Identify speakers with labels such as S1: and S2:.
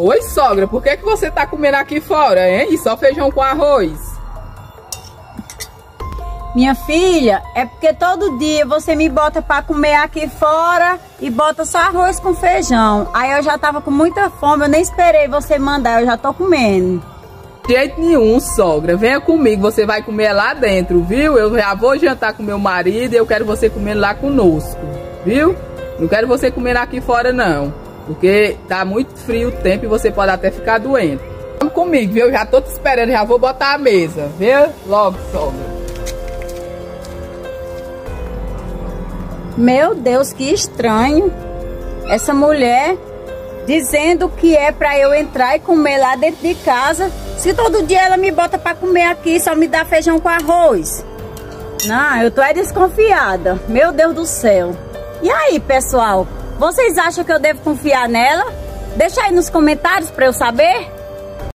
S1: Oi, sogra, por que, que você tá comendo aqui fora, hein? E só feijão com arroz?
S2: Minha filha, é porque todo dia você me bota para comer aqui fora e bota só arroz com feijão. Aí eu já tava com muita fome, eu nem esperei você mandar, eu já tô comendo.
S1: De jeito nenhum, sogra. Venha comigo, você vai comer lá dentro, viu? Eu já vou jantar com meu marido e eu quero você comendo lá conosco, viu? Não quero você comendo aqui fora, não. Porque tá muito frio o tempo e você pode até ficar doente. Vamos comigo, viu? Já tô te esperando, já vou botar a mesa, viu? Logo, sogra.
S2: Meu Deus, que estranho. Essa mulher dizendo que é para eu entrar e comer lá dentro de casa. Se todo dia ela me bota para comer aqui, só me dá feijão com arroz. Não, eu tô é desconfiada. Meu Deus do céu. E aí, pessoal? Vocês acham que eu devo confiar nela? Deixa aí nos comentários para eu saber.